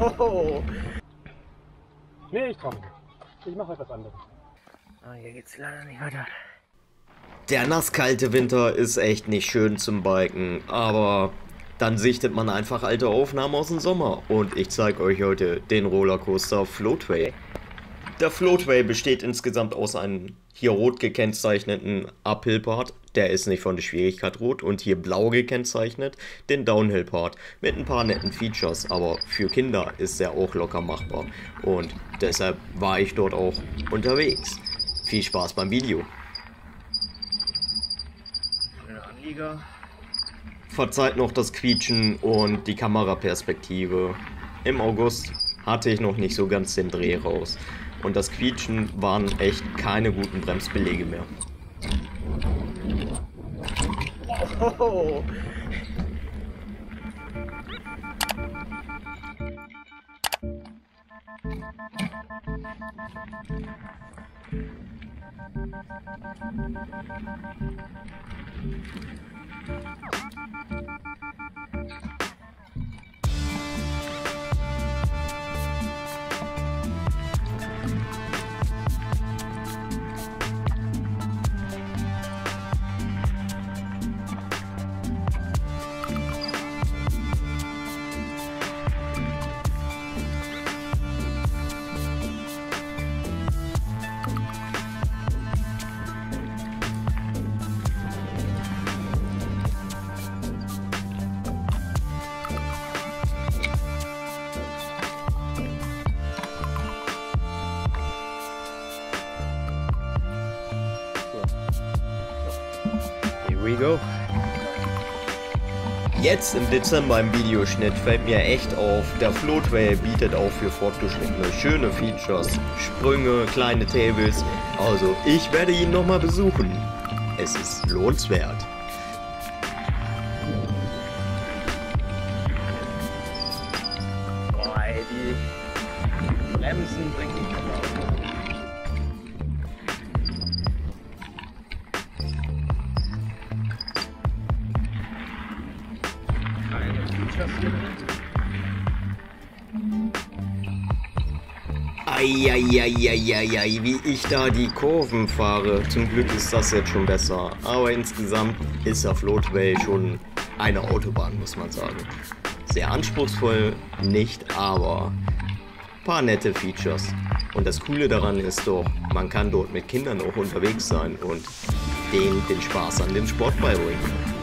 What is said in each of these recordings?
Oh. Nee, ich komme. Ich mache etwas anderes. Ah, hier geht's leider nicht weiter. Der nasskalte Winter ist echt nicht schön zum Biken, aber dann sichtet man einfach alte Aufnahmen aus dem Sommer und ich zeige euch heute den Rollercoaster Floatway. Der Floatway besteht insgesamt aus einem hier rot gekennzeichneten Uphill-Part, der ist nicht von der Schwierigkeit rot, und hier blau gekennzeichnet, den Downhill-Part mit ein paar netten Features, aber für Kinder ist der auch locker machbar und deshalb war ich dort auch unterwegs. Viel Spaß beim Video. Anlieger. Verzeiht noch das Quietschen und die Kameraperspektive. Im August hatte ich noch nicht so ganz den Dreh raus. Und das Quietschen waren echt keine guten Bremsbelege mehr. Oh. We go. Jetzt im Dezember im Videoschnitt fällt mir echt auf, der Floatway bietet auch für Fortgeschrittene schöne Features, Sprünge, kleine Tables. Also ich werde ihn nochmal besuchen. Es ist lohnenswert. Eieieiei, wie ich da die Kurven fahre. Zum Glück ist das jetzt schon besser. Aber insgesamt ist der Floatway schon eine Autobahn, muss man sagen. Sehr anspruchsvoll, nicht, aber paar nette Features. Und das Coole daran ist doch, man kann dort mit Kindern auch unterwegs sein und denen den Spaß an dem Sport beibringen.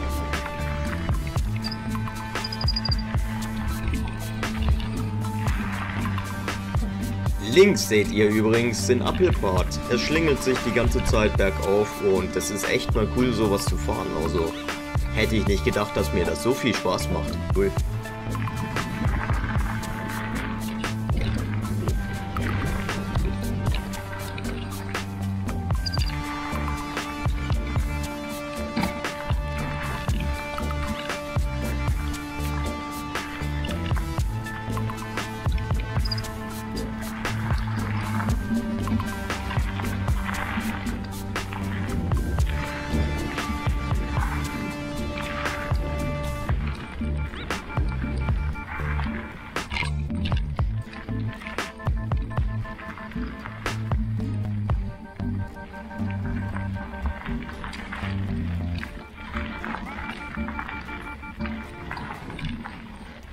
Links seht ihr übrigens den Uphill-Part. Es schlingelt sich die ganze Zeit bergauf und es ist echt mal cool sowas zu fahren. Also hätte ich nicht gedacht, dass mir das so viel Spaß macht. Cool.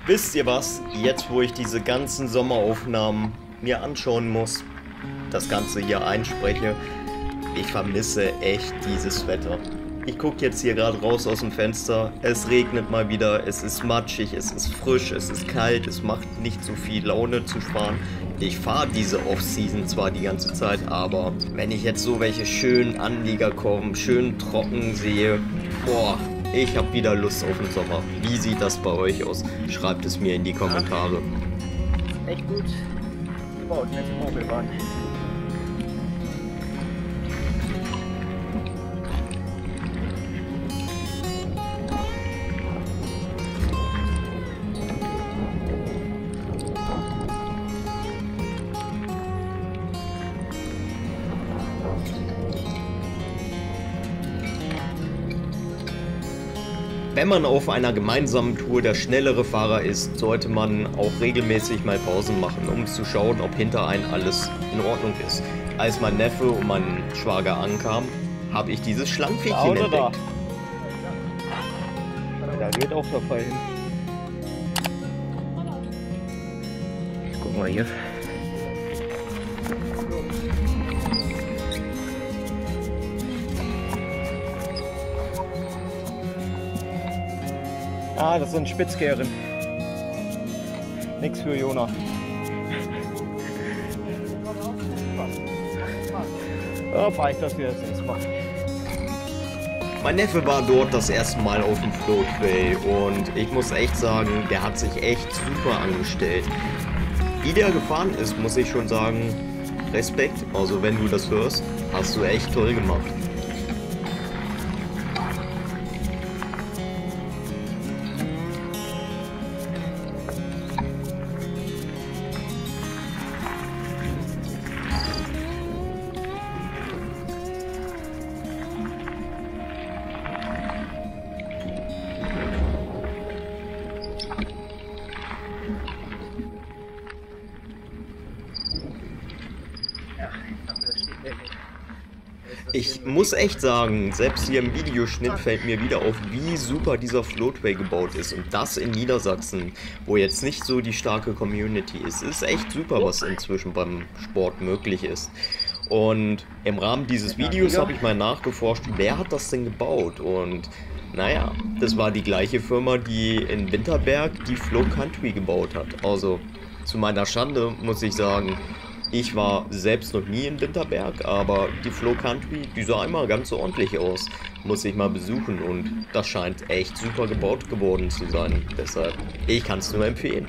Wisst ihr was? Jetzt, wo ich diese ganzen Sommeraufnahmen mir anschauen muss, das Ganze hier einspreche, ich vermisse echt dieses Wetter. Ich gucke jetzt hier gerade raus aus dem Fenster. Es regnet mal wieder, es ist matschig, es ist frisch, es ist kalt, es macht nicht so viel Laune zu fahren. Ich fahre diese Off-Season zwar die ganze Zeit, aber wenn ich jetzt so welche schönen Anlieger kommen, schön trocken sehe, boah, ich habe wieder Lust auf den Sommer. Wie sieht das bei euch aus? Schreibt es mir in die Kommentare. Echt gut gebaut, nette Mobilbahn. Wenn man auf einer gemeinsamen Tour der schnellere Fahrer ist, sollte man auch regelmäßig mal Pausen machen, um zu schauen, ob hinter einem alles in Ordnung ist. Als mein Neffe und mein Schwager ankamen, habe ich dieses Schlammviechchen entdeckt. da. Da geht auch der Fall hin. Guck mal hier. Ah, das sind Spitzkehren. Nix für Jona. Ja, fahr ich das wieder das Mal. Mein Neffe war dort das erste Mal auf dem Floatway und ich muss echt sagen, der hat sich echt super angestellt. Wie der gefahren ist, muss ich schon sagen, Respekt. Also wenn du das hörst, hast du echt toll gemacht. Ich muss echt sagen, selbst hier im Videoschnitt fällt mir wieder auf, wie super dieser Floatway gebaut ist. Und das in Niedersachsen, wo jetzt nicht so die starke Community ist. Es ist echt super, was inzwischen beim Sport möglich ist. Und im Rahmen dieses Videos habe ich mal nachgeforscht, wer hat das denn gebaut? Und naja, das war die gleiche Firma, die in Winterberg die Flow Country gebaut hat. Also zu meiner Schande muss ich sagen, ich war selbst noch nie in Winterberg, aber die Flow Country, die sah immer ganz ordentlich aus. Muss ich mal besuchen und das scheint echt super gebaut geworden zu sein. Deshalb, ich kann es nur empfehlen.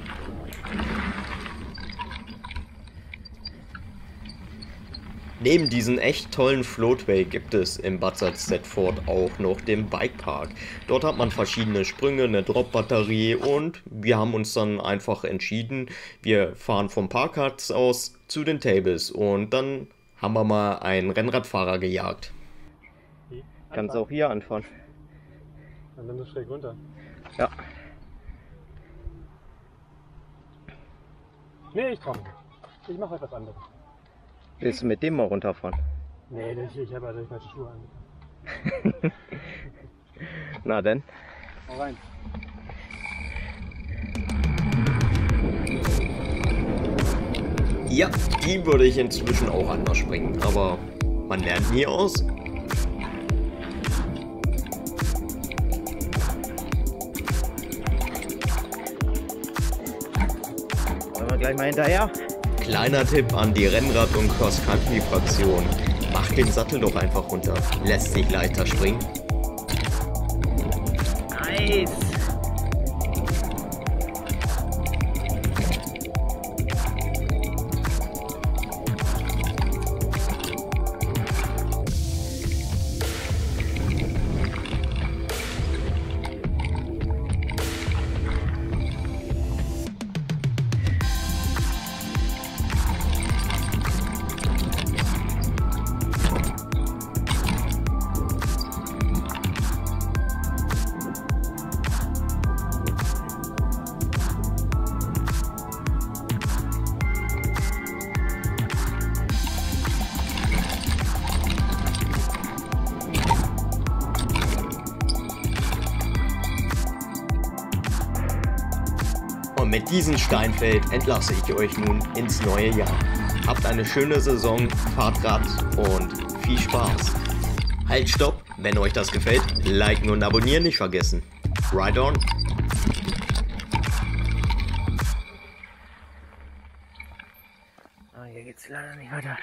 Neben diesem echt tollen Floatway gibt es im Bad Salzdetford auch noch den Bikepark. Dort hat man verschiedene Sprünge, eine Drop-Batterie und wir haben uns dann einfach entschieden, wir fahren vom Parkplatz aus zu den Tables und dann haben wir mal einen Rennradfahrer gejagt. Kannst auch hier anfahren. Dann nimm das schräg runter. Ja. Nee, ich trau mich. Ich mache etwas anderes. Willst du mit dem mal runterfahren? Nee, ich, ich habe ja durch meine Schuhe an. Na denn. Hau rein. Ja, die würde ich inzwischen auch anders springen, aber man lernt nie aus. Wollen wir gleich mal hinterher? Kleiner Tipp an die Rennrad- und Cross-Country-Fraktion. Macht den Sattel doch einfach runter. Lässt sich leichter springen. Nice! Mit diesem Steinfeld entlasse ich euch nun ins neue Jahr. Habt eine schöne Saison, fahrt Rad und viel Spaß. Halt, stopp, wenn euch das gefällt, liken und abonnieren nicht vergessen. Ride on! Ah, hier geht's leider nicht weiter.